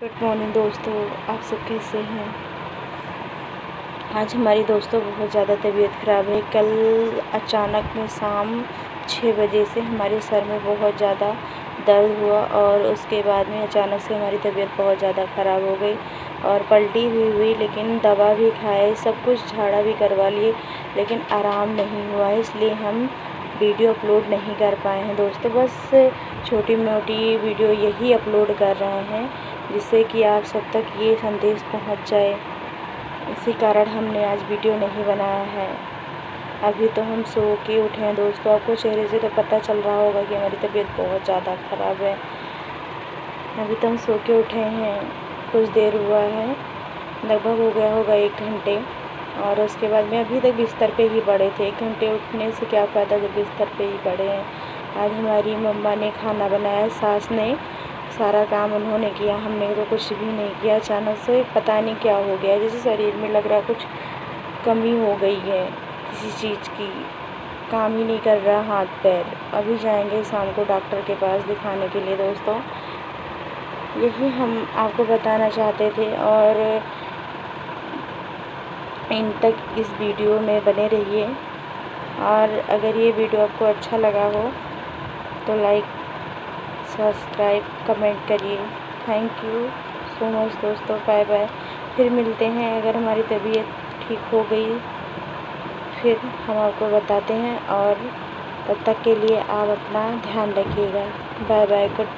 Good morning दोस्तों। आप सब कैसे हैं? आज हमारी दोस्तों बहुत ज़्यादा तबीयत ख़राब है। कल अचानक में शाम छः बजे से हमारे सर में बहुत ज़्यादा दर्द हुआ और उसके बाद में अचानक से हमारी तबीयत बहुत ज़्यादा ख़राब हो गई और पलटी भी हुई, लेकिन दवा भी खाए, सब कुछ झाड़ा भी करवा लिए, लेकिन आराम नहीं हुआ। इसलिए हम वीडियो अपलोड नहीं कर पाए हैं। दोस्तों, बस छोटी मोटी वीडियो यही अपलोड कर रहे हैं। जिससे कि आप सब तक ये संदेश पहुँच जाए। इसी कारण हमने आज वीडियो नहीं बनाया है। अभी तो हम सो के उठे हैं। दोस्तों, आपको चेहरे से तो पता चल रहा होगा कि हमारी तबीयत बहुत ज़्यादा ख़राब है। अभी तो हम सो के उठे हैं। कुछ देर हुआ है। लगभग हो गया होगा एक घंटे। और उसके बाद में अभी तक बिस्तर पे ही पड़े थे। एक घंटे उठने से क्या फ़ायदा जब बिस्तर पे ही पड़े हैं? आज हमारी मम्मा ने खाना बनाया, सास ने। सारा काम उन्होंने किया, हमने तो कुछ भी नहीं किया। अचानक से पता नहीं क्या हो गया, जैसे शरीर में लग रहा कुछ कमी हो गई है किसी चीज़ की। काम ही नहीं कर रहा हाथ, पैर। अभी जाएँगे शाम को डॉक्टर के पास दिखाने के लिए दोस्तों। यही हम आपको बताना चाहते थे और इन तक इस वीडियो में बने रहिए। और अगर ये वीडियो आपको अच्छा लगा हो तो लाइक सब्सक्राइब कमेंट करिए। थैंक यू सो मच दोस्तों बाय बाय फिर मिलते हैं अगर हमारी तबीयत ठीक हो गई, फिर हम आपको बताते हैं और तब तक के लिए आप अपना ध्यान रखिएगा। Bye bye good